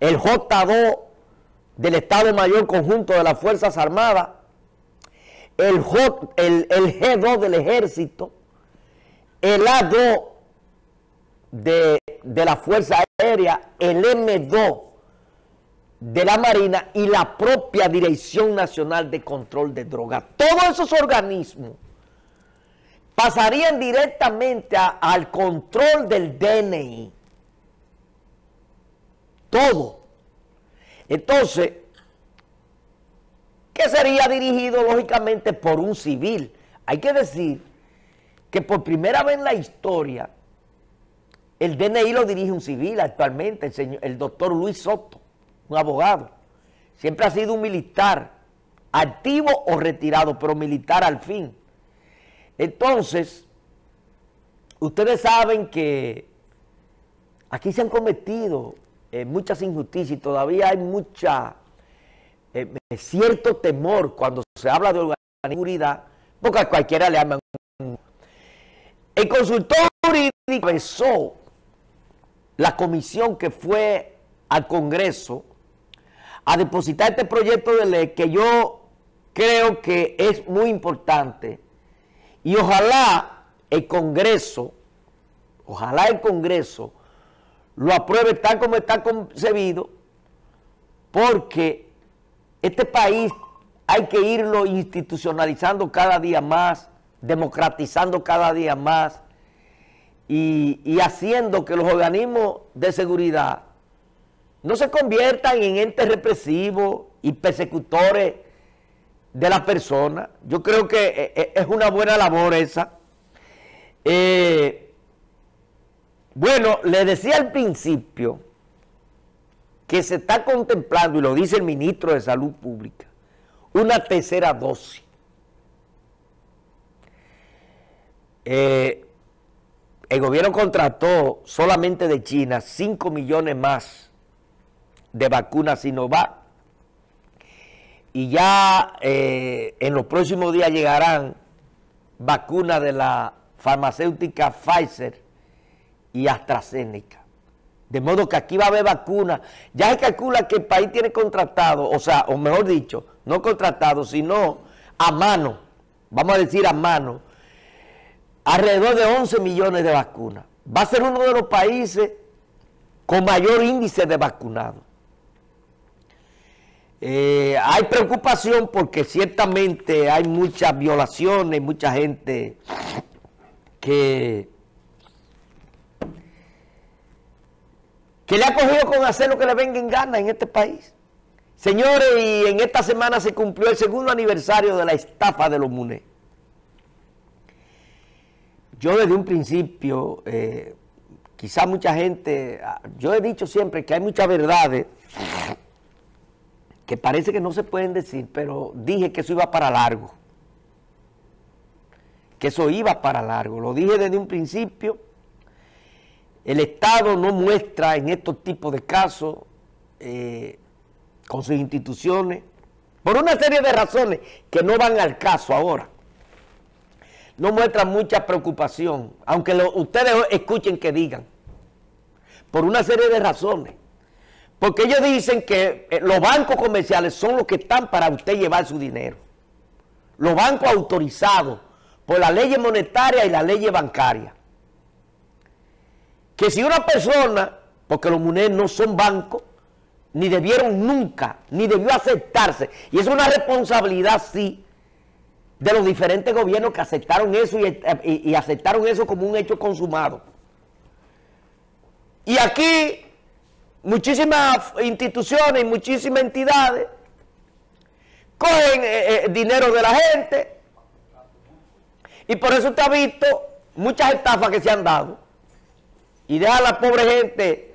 el J2 del Estado Mayor Conjunto de las Fuerzas Armadas, el, el, G2 del Ejército, el A2 de, de la Fuerza Aérea, el M2 de la Marina y la propia Dirección Nacional de Control de Drogas. Todos esos organismos pasarían directamente al control del DNI. Todo. Entonces, ¿qué sería dirigido lógicamente por un civil? Hay que decir que por primera vez en la historia, el DNI lo dirige un civil actualmente, el, señor, el doctor Luis Soto, un abogado. Siempre ha sido un militar, activo o retirado, pero militar al fin. Entonces, ustedes saben que aquí se han cometido eh, muchas injusticias y todavía hay mucha, eh, cierto temor cuando se habla de seguridad, porque a cualquiera le llaman. El consultor jurídico besó la comisión que fue al Congreso a depositar este proyecto de ley que yo creo que es muy importante y ojalá el Congreso, ojalá el Congreso lo apruebe tal como está concebido, porque este país hay que irlo institucionalizando cada día más, democratizando cada día más y, haciendo que los organismos de seguridad no se conviertan en entes represivos y persecutores de la persona. Yo creo que eh, eh, es una buena labor esa. Eh, bueno, le decía al principio que se está contemplando, y lo dice el ministro de Salud Pública, una tercera dosis. el gobierno contrató solamente de China 5 millones más de vacunas Sinovac y ya eh, en los próximos días llegarán vacunas de la farmacéutica Pfizer y AstraZeneca. De modo que aquí va a haber vacunas. Ya se calcula que el país tiene contratado, o sea, o mejor dicho, no contratado, sino a mano, vamos a decir a mano, alrededor de 11 millones de vacunas. Va a ser uno de los países con mayor índice de vacunados. Eh, hay preocupación porque ciertamente hay muchas violaciones, mucha gente que, que le ha cogido con hacer lo que le venga en gana en este país. Señores, y en esta semana se cumplió el segundo aniversario de la estafa de los MUNE. Yo desde un principio, eh, quizá mucha gente, yo he dicho siempre que hay muchas verdades que parece que no se pueden decir, pero dije que eso iba para largo. Que eso iba para largo. Lo dije desde un principio. El Estado no muestra en estos tipos de casos, eh, con sus instituciones, por una serie de razones que no van al caso ahora. No muestra mucha preocupación, aunque ustedes escuchen que digan, por una serie de razones. Porque ellos dicen que eh, los bancos comerciales son los que están para usted llevar su dinero. Los bancos autorizados por la ley monetaria y la ley bancaria. Que si una persona, porque los MUNER no son bancos, ni debieron nunca, ni debió aceptarse, y es una responsabilidad, sí, de los diferentes gobiernos que aceptaron eso y, aceptaron eso como un hecho consumado. Y aquí muchísimas instituciones y muchísimas entidades cogen eh, eh, dinero de la gente y por eso usted ha visto muchas estafas que se han dado y deja a la pobre gente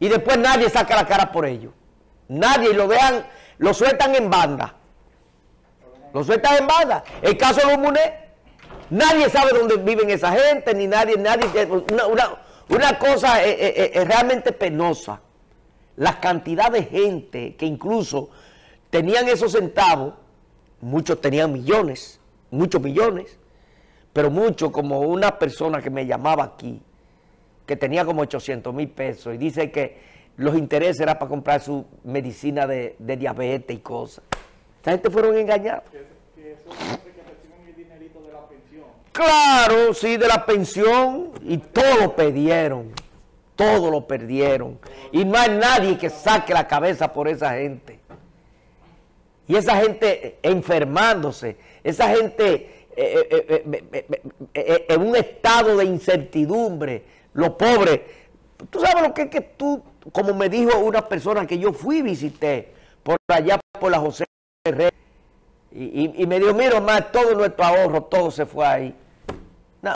y después nadie saca la cara por ello. Nadie lo dejan, lo sueltan en banda. Lo sueltan en banda. El caso de los MUNE, nadie sabe dónde viven esa gente, ni nadie, nadie, una, una, cosa eh, realmente penosa la cantidad de gente que incluso tenían esos centavos, muchos tenían millones, muchos millones, pero muchos como una persona que me llamaba aquí, que tenía como 800 mil pesos y dice que los intereses era para comprar su medicina de, de diabetes y cosas. Esa gente fueron engañados. Claro, sí, de la pensión y todo lo perdieron, todo lo perdieron. Y no hay nadie que saque la cabeza por esa gente. Y esa gente enfermándose, esa gente en un estado de incertidumbre, los pobres. Tú sabes lo que es que tú, como me dijo una persona que yo fui y visité por allá por la José y, y, me dijo, mira, más todo nuestro ahorro, todo se fue ahí.